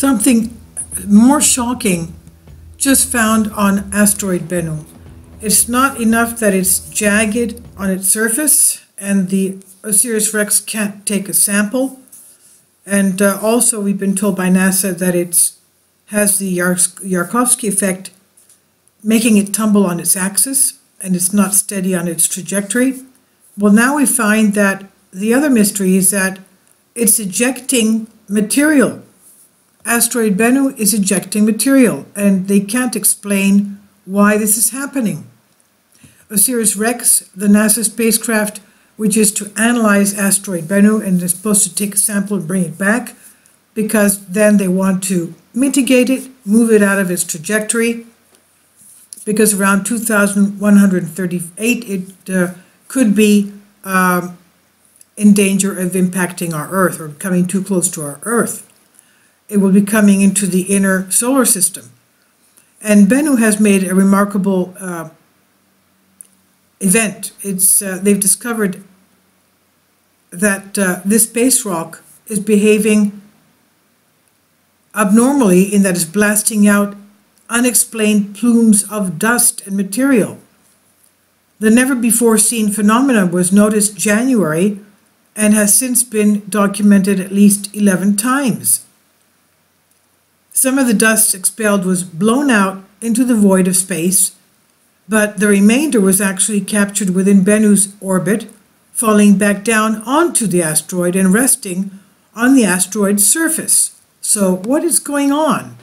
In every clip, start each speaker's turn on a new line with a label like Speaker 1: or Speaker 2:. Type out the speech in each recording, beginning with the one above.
Speaker 1: something more shocking just found on asteroid Bennu. It's not enough that it's jagged on its surface and the OSIRIS REx can't take a sample. And uh, also, we've been told by NASA that it has the Yarkovsky effect, making it tumble on its axis and it's not steady on its trajectory. Well, now we find that the other mystery is that it's ejecting material. Asteroid Bennu is ejecting material, and they can't explain why this is happening. OSIRIS REx, the NASA spacecraft, which is to analyze asteroid Bennu and they're supposed to take a sample and bring it back because then they want to mitigate it, move it out of its trajectory, because around 2138 it uh, could be um, in danger of impacting our Earth or coming too close to our Earth. It will be coming into the inner solar system. And Bennu has made a remarkable uh, event. It's, uh, they've discovered that uh, this base rock is behaving abnormally in that it's blasting out unexplained plumes of dust and material. The never before seen phenomenon was noticed January and has since been documented at least 11 times. Some of the dust expelled was blown out into the void of space, but the remainder was actually captured within Bennu's orbit falling back down onto the asteroid and resting on the asteroid's surface. So, what is going on?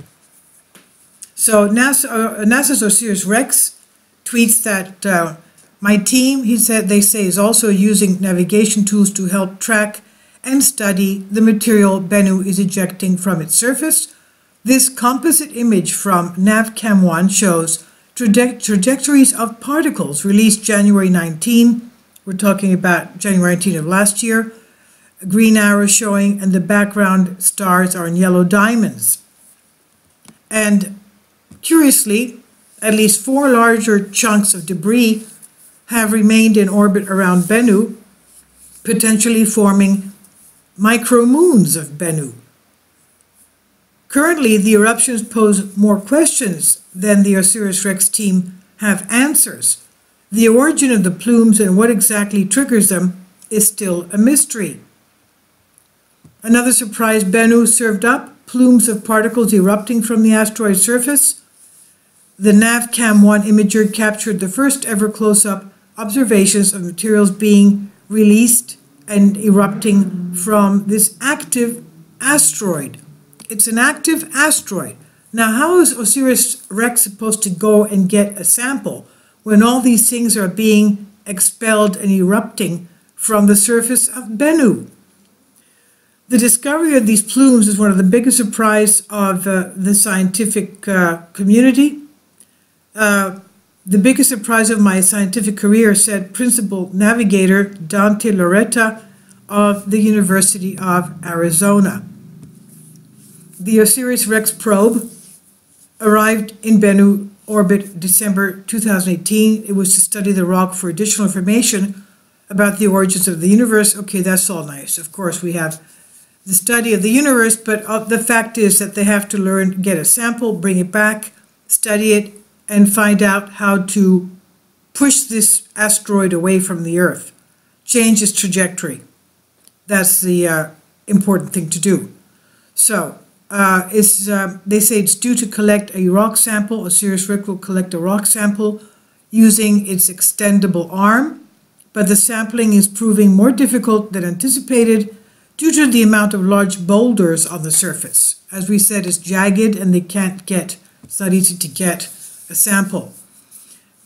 Speaker 1: So, NASA, uh, NASA's OSIRIS REx tweets that uh, my team, he said, they say, is also using navigation tools to help track and study the material Bennu is ejecting from its surface. This composite image from NavCam 1 shows traje trajectories of particles released January 19 we're talking about January 19 of last year. A green arrow showing, and the background stars are in yellow diamonds. And curiously, at least four larger chunks of debris have remained in orbit around Bennu, potentially forming micromoons of Bennu. Currently, the eruptions pose more questions than the OSIRIS REx team have answers. The origin of the plumes and what exactly triggers them is still a mystery. Another surprise Bennu served up plumes of particles erupting from the asteroid surface. The NavCam 1 imager captured the first ever close up observations of materials being released and erupting from this active asteroid. It's an active asteroid. Now, how is OSIRIS REx supposed to go and get a sample? when all these things are being expelled and erupting from the surface of Bennu. The discovery of these plumes is one of the biggest surprises of uh, the scientific uh, community. Uh, the biggest surprise of my scientific career, said principal navigator Dante Lauretta of the University of Arizona. The OSIRIS REx probe arrived in Bennu orbit December 2018. It was to study the rock for additional information about the origins of the universe. Okay, that's all nice. Of course, we have the study of the universe, but uh, the fact is that they have to learn, get a sample, bring it back, study it, and find out how to push this asteroid away from the Earth, change its trajectory. That's the uh, important thing to do. So, uh, is uh, they say it's due to collect a rock sample. OSIRIS REx will collect a rock sample using its extendable arm, but the sampling is proving more difficult than anticipated due to the amount of large boulders on the surface. As we said, it's jagged and they can't get, it's easy to get a sample.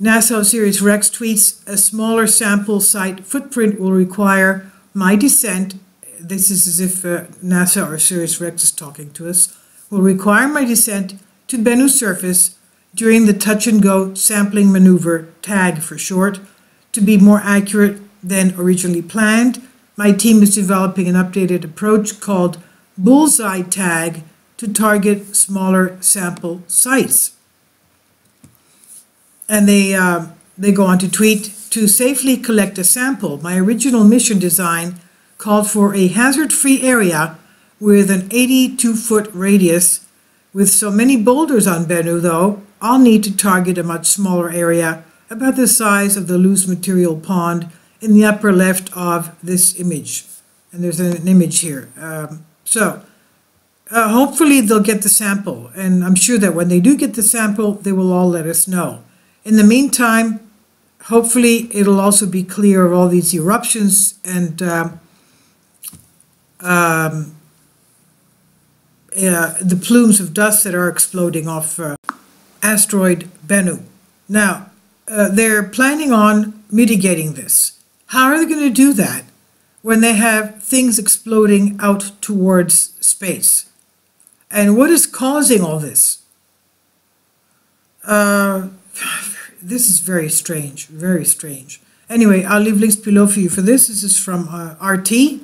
Speaker 1: NASA OSIRIS REx tweets, a smaller sample site footprint will require my descent this is as if uh, NASA or OSIRIS REx is talking to us, will require my descent to Bennu's surface during the touch and go sampling maneuver, TAG for short, to be more accurate than originally planned. My team is developing an updated approach called Bullseye TAG to target smaller sample sites. And they, uh, they go on to tweet to safely collect a sample. My original mission design called for a hazard-free area with an 82-foot radius. With so many boulders on Bennu, though, I'll need to target a much smaller area, about the size of the loose material pond in the upper left of this image. And there's an image here. Um, so, uh, hopefully they'll get the sample, and I'm sure that when they do get the sample, they will all let us know. In the meantime, hopefully it'll also be clear of all these eruptions and um, um, uh, the plumes of dust that are exploding off uh, asteroid Bennu. Now, uh, they're planning on mitigating this. How are they going to do that when they have things exploding out towards space? And what is causing all this? Uh, this is very strange, very strange. Anyway, I'll leave links below for you for this. This is from uh, RT.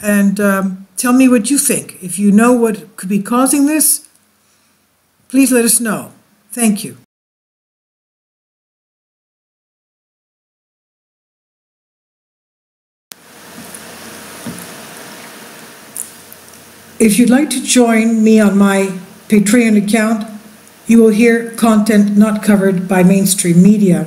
Speaker 1: And um, tell me what you think. If you know what could be causing this, please let us know. Thank you. If you'd like to join me on my Patreon account, you will hear content not covered by mainstream media.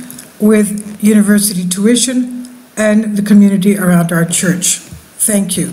Speaker 1: with university tuition and the community around our church. Thank you.